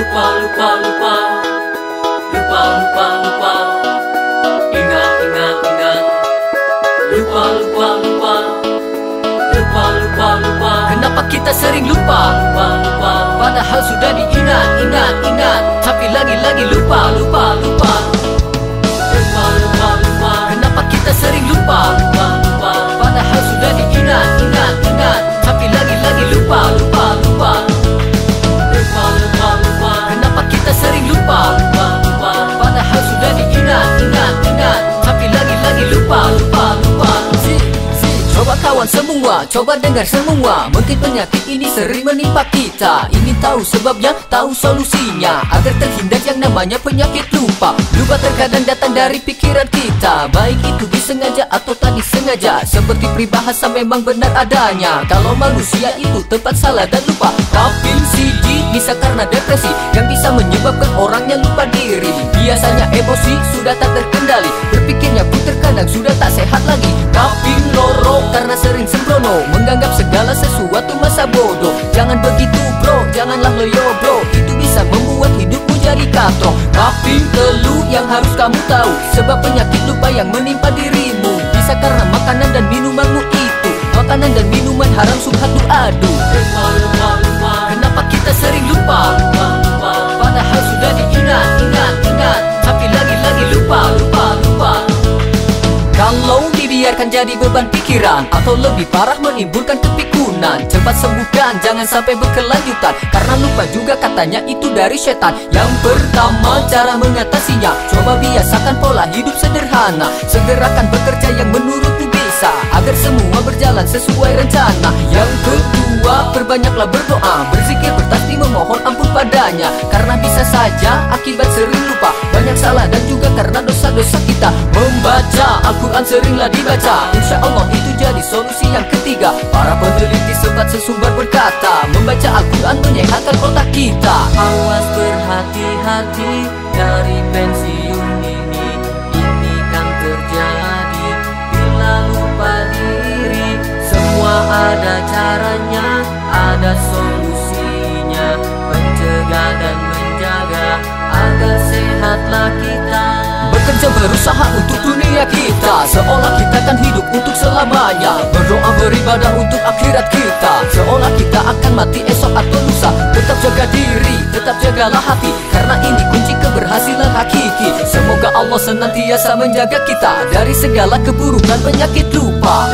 Lupa, lupa, lupa. Lupa, lupa, lupa. Ingat, ingat, ingat. Lupa, lupa, lupa. Lupa, lupa, lupa. Kenapa kita sering lupa? Lupa, lupa Padahal sudah diingat, ingat, ingat semua, coba dengar semua. Mungkin penyakit ini sering menimpa kita. Ingin tahu sebabnya, tahu solusinya. Agar terhindar yang namanya penyakit lupa. Lupa terkadang datang dari pikiran kita. Baik itu disengaja atau tak disengaja. Seperti peribahasa memang benar adanya. Kalau manusia itu tempat salah dan lupa. Tapi siji bisa karena depresi Yang bisa menyebabkan orangnya lupa diri. Biasanya emosi sudah tak terkendali. Berpikirnya pun terkadang sudah tak sehat lagi. Tapi Menganggap segala sesuatu masa bodoh. Jangan begitu bro, janganlah loyo bro. Itu bisa membuat hidupmu jadi katro Tapi telu yang harus kamu tahu Sebab penyakit lupa yang menimpa dirimu. Bisa karena makanan dan minumanmu itu. Makanan dan minuman haram subhatu adu dibiarkan jadi beban pikiran Atau lebih parah menimbulkan kepikunan. Cepat sembuhkan, jangan sampai berkelanjutan. Karena lupa juga katanya itu dari setan. Yang pertama cara mengatasinya. Coba biasakan pola hidup sederhana. Segerakan bekerja yang menurutmu bisa Agar semua berjalan sesuai rencana. Yang kedua perbanyaklah berdoa. Berzikir bertasbih memohon ampun padanya. Karena bisa saja akibat sering lupa. Banyak salah dan juga karena dosa-dosa kita Membaca Al-Quran seringlah dibaca. Insya Allah itu jadi solusi yang ketiga. Para peneliti sempat sesumbar berkata Membaca Al-Quran menyehatkan otak kita. Awas berhati-hati dari pensiun ini Ini kan terjadi. Bila lupa diri Semua ada caranya, ada solusinya. Mencegah dan menjaga agar sehatlah kita Bekerja berusaha untuk dunia kita. Seolah kita akan hidup untuk selamanya. Berdoa beribadah untuk akhirat kita. Seolah kita akan mati esok atau lusa. Tetap jaga diri, tetap jagalah hati. Karena ini kunci keberhasilan hakiki. Semoga Allah senantiasa menjaga kita Dari segala keburukan penyakit lupa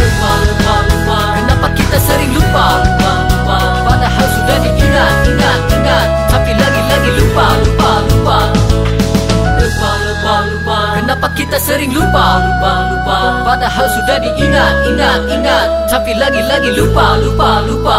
sering lupa? Lupa, lupa Padahal sudah diingat, ingat, ingat Tapi lagi-lagi lupa, lupa, lupa